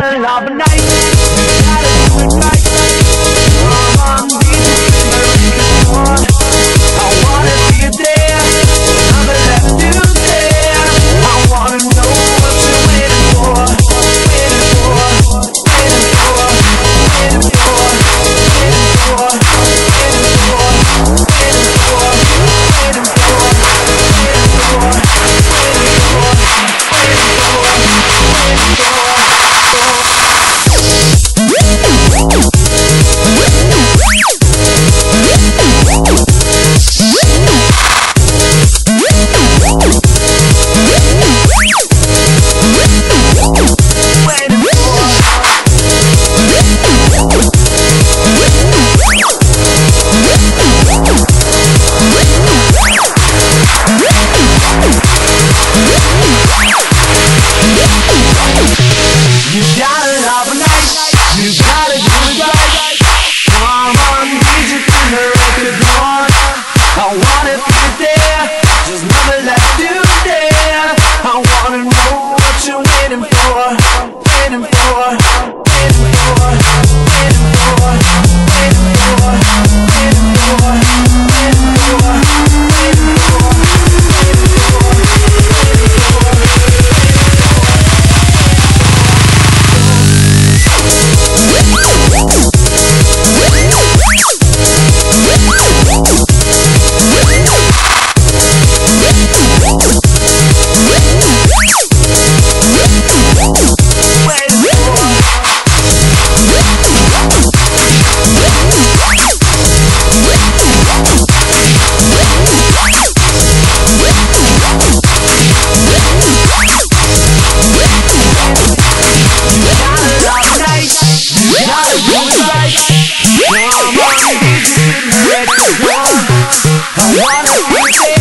bottle of night. tuning wanna be